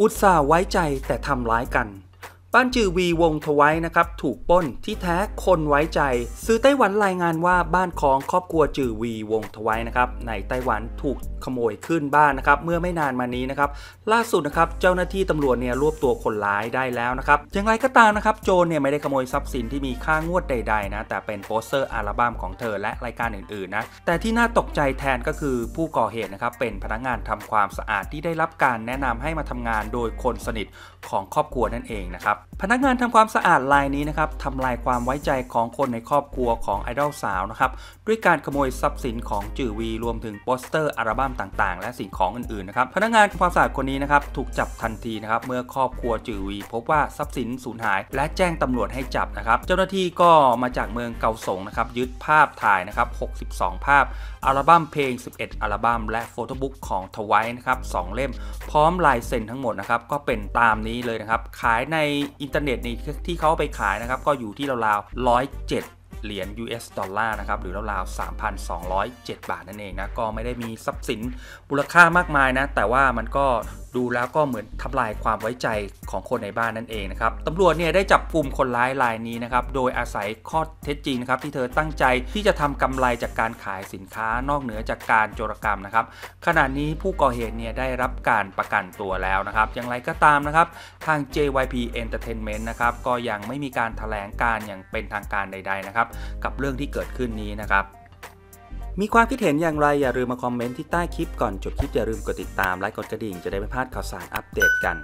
อุตส่าห์ไว้ใจแต่ทำร้ายกัน ป้านจือวีวงทไว้นะครับถูกป้นที่แท้คนไว้ใจซื้อไต้หวันรายงานว่าบ้านของครอบครัวจือวีวงทไว้นะครับในไต้หวันถูกขโมยขึ้นบ้านนะครับเมื่อไม่นานมานี้นะครับล่าสุดนะครับเจ้าหน้าที่ตำรวจเนี่ยรวบตัวคนร้ายได้แล้วนะครับอย่างไรก็ตามนะครับโจรเนี่ยไม่ได้ขโมยทรัพย์สินที่มีค่างวดใดๆนะแต่เป็นโปสเตอร์อัลบั้มของเธอและรายการอื่นๆนะแต่ที่น่าตกใจแทนก็คือผู้ก่อเหตุนะครับเป็นพนักงานทำความสะอาดที่ได้รับการแนะนำให้มาทำงานโดยคนสนิทของครอบครัวนั่นเองนะครับพนักงานทำความสะอาดรายนี้นะครับทำลายความไว้ใจของคนในครอบครัวของไอดอลสาวนะครับด้วยการขโมยทรัพย์สินของจื่อวีรวมถึงโปสเตอร์อัลบั้มต่างๆ และสิ่งของอื่นๆนะครับพนักงานทำความสะอาดคนนี้นะครับถูกจับทันทีนะครับเมื่อครอบครัวจื่อวี พบว่าทรัพย์สินสูญหาย และแจ้งตำรวจให้จับนะครับเจ้าหน้าที่ก็มาจากเมืองเกาสงนะครับยึดภาพถ่ายนะครับ 62 ภาพ อัลบั้มเพลง 11 อัลบั้มและ photobook ของ Twice นะครับ2เล่ม พร้อมลายเซ็นทั้งหมดนะครับก็เป็นตามนี้เลยนะครับขายในอินเทอร์เน็ตนี่ที่เขาไปขายนะครับก็อยู่ที่ราวๆ107 เหรียญ US ดอลลาร์นะครับหรือราวๆ3,207 บาทนั่นเองนะก็ไม่ได้มีทรัพย์สินมูลค่ามากมายนะแต่ว่ามันก็ดูแล้วก็เหมือนทำลายความไว้ใจของคนในบ้านนั่นเองนะครับตำรวจเนี่ยได้จับกลุ่มคนร้ายรายนี้นะครับโดยอาศัยข้อเท็จจริงนะครับที่เธอตั้งใจที่จะทำกำไรจากการขายสินค้านอกเหนือจากการโจรกรรมนะครับขณะนี้ผู้ก่อเหตุเนี่ยได้รับการประกันตัวแล้วนะครับอย่างไรก็ตามนะครับทาง JYP Entertainment นะครับก็ยังไม่มีการถแถลงการอย่างเป็นทางการใดๆนะครับกับเรื่องที่เกิดขึ้นนี้นะครับมีความคิดเห็นอย่างไรอย่าลืมมาคอมเมนต์ที่ใต้คลิปก่อนจบคลิปอย่าลืมกดติดตามไลค์กดกระดิ่งจะได้ไม่พลาดข่าวสารอัปเดตกัน